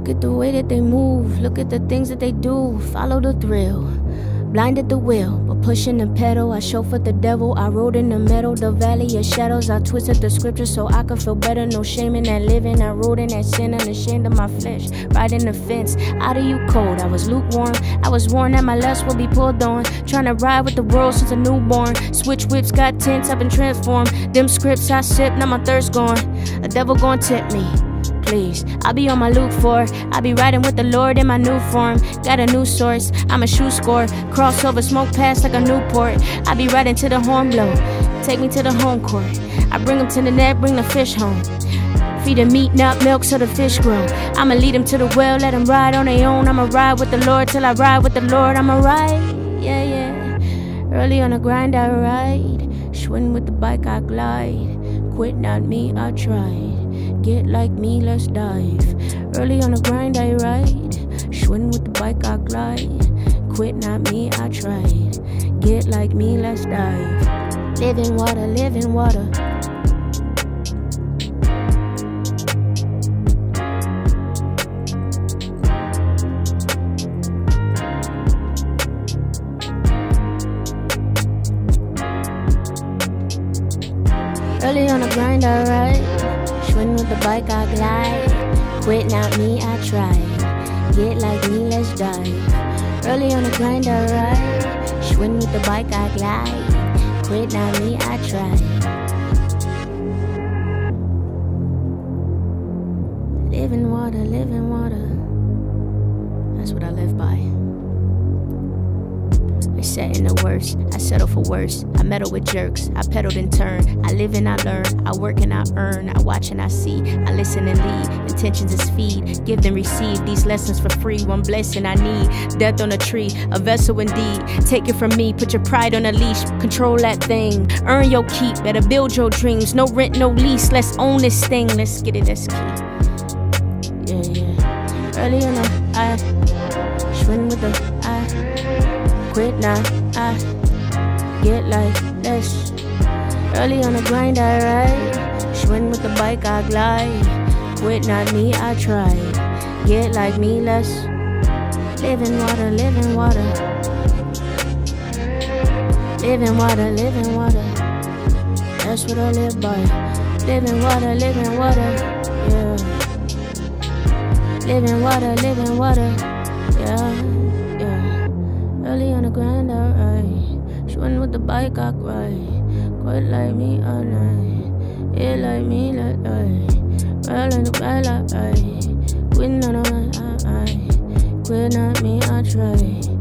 Look at the way that they move, look at the things that they do. Follow the thrill. Blinded the wheel, but pushing the pedal. I chauffeured the devil. I rode in the meadow, the valley of shadows. I twisted the scripture so I could feel better. No shame in that living. I rode in that sin, unashamed of my flesh. Riding the fence, out of you cold. I was lukewarm. I was warned that my lust will be pulled on. Trying to ride with the world since a newborn. Switch whips got tense, I've been transformed. Them scripts I sip, now my thirst gone. A devil gon' tempt me please. I'll be on my loop for. I'll be riding with the Lord in my new form. Got a new source, I'm a shoe score. Crossover, smoke past like a Newport. I'll be riding to the horn blow. Take me to the home court. I bring them to the net, bring the fish home. Feed them meat, nut, milk so the fish grow. I'ma lead them to the well, let them ride on their own. I'ma ride with the Lord till I ride with the Lord. I'ma ride, yeah, yeah. Early on the grind, I ride. Schwinn with the bike, I glide. Quit, not me, I tried. Get like me, let's dive. Early on the grind, I ride. Schwinn with the bike, I glide. Quit, not me, I tried. Get like me, let's dive. Living water, living water. Early on the grind, I ride. Schwinn with the bike, I glide. Quit, not me, I try. Get like me, let's dive. Early on the grind, I ride. Schwinn with the bike, I glide. Quit, not me, I try. Living water, living water. That's what I live by. Set in the worst, I settle for worse. I meddle with jerks, I pedal and turn. I live and I learn, I work and I earn. I watch and I see, I listen and lead. Intentions is feed, give and receive these lessons for free. One blessing I need, death on a tree, a vessel indeed. Take it from me, put your pride on a leash, control that thing. Earn your keep, better build your dreams. No rent, no lease, let's own this thing. Let's get it, that's key. Yeah, yeah. Early on the I Schwinn with the quit now. I get like this. Early on the grind, I ride. Schwinn with the bike, I glide. Quit not me, I try. Get like me, less. Living water, living water. Living water, living water. That's what I live by. Live in water, live in water. Yeah. Live in water, live in water. Yeah. The grind, I ride. Schwinn with the bike, I cry. Quit like me all night. Yeah, like me, like I. Roll in the grind, like I. Quit not on my eye. Quit not me, I try.